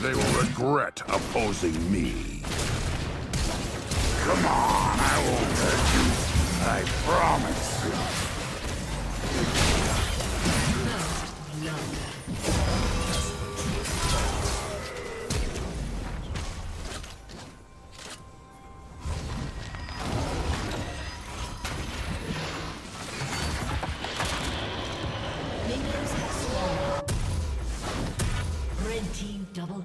They will regret opposing me. Come on, I won't hurt you. I promise.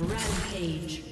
Rampage.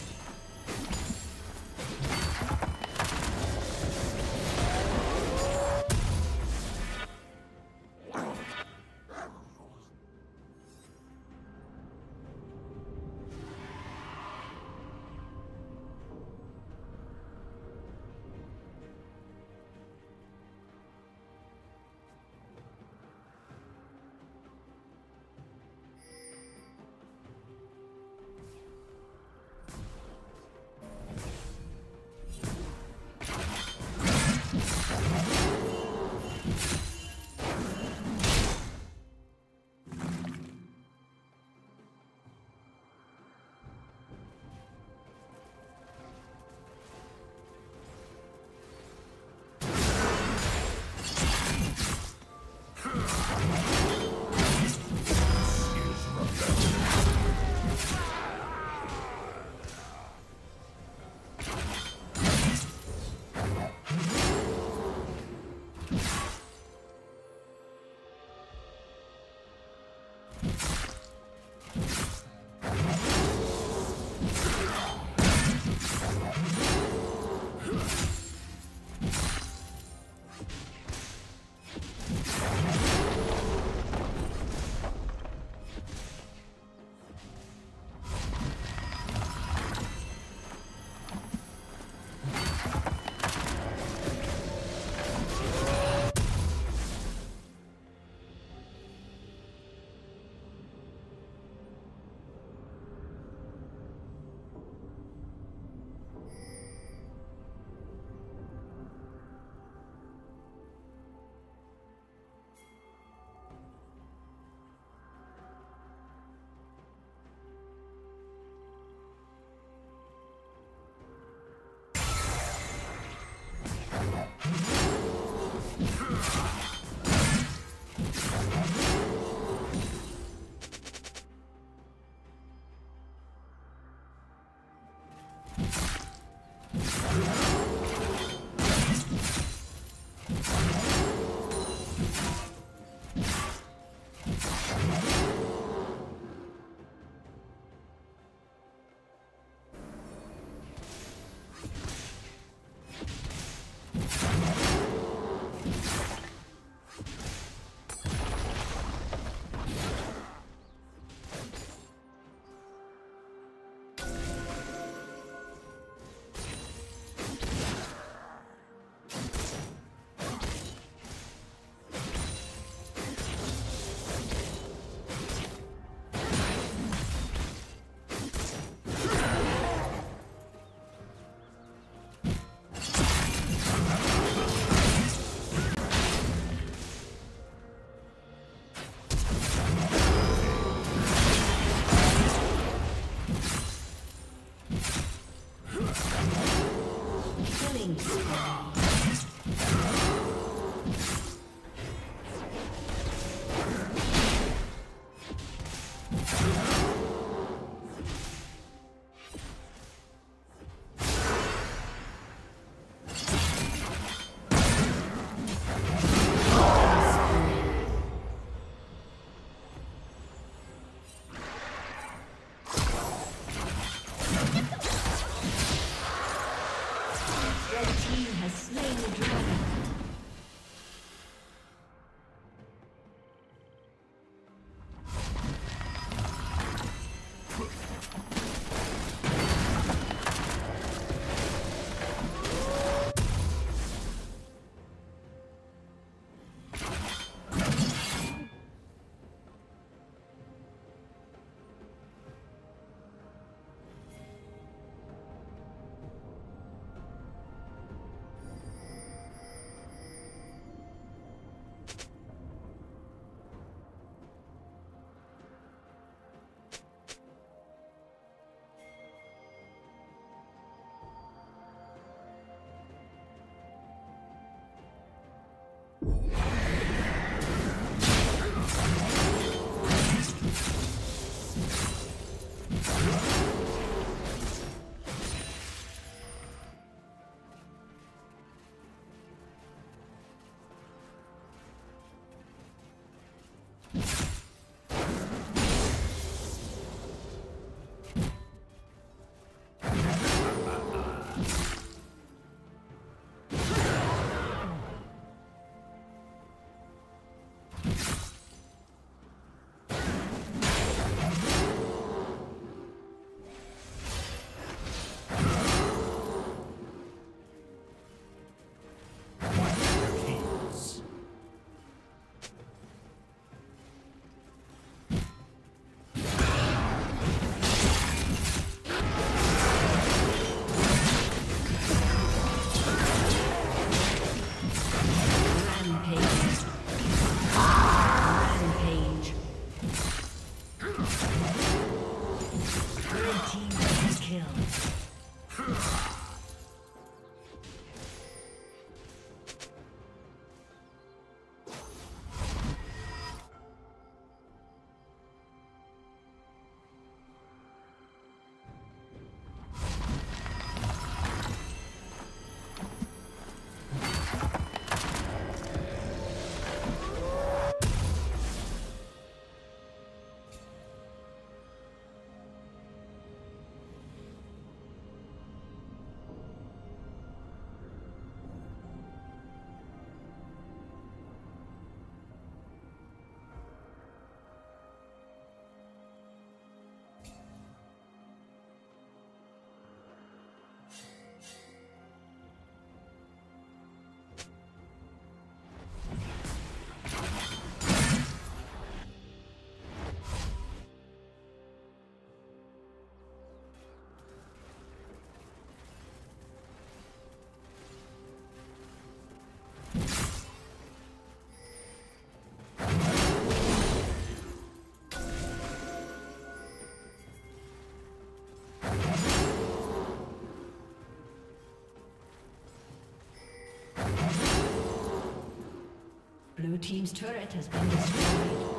Blue Team's turret has been destroyed.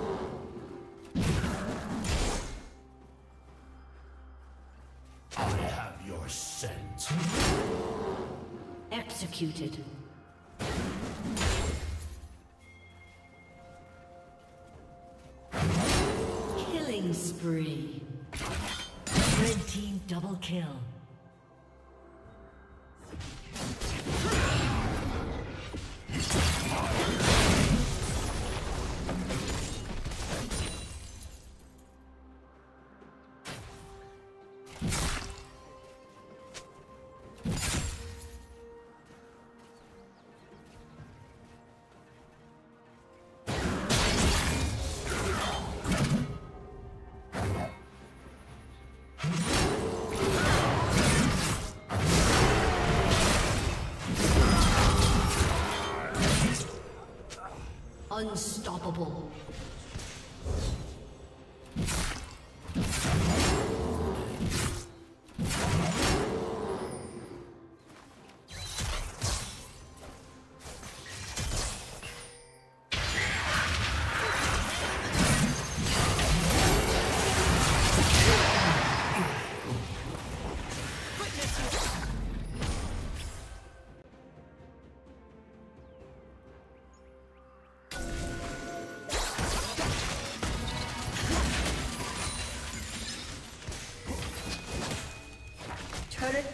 I have your scent. Executed. Killing spree. Red team double kill. Unstoppable.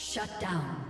Shut down.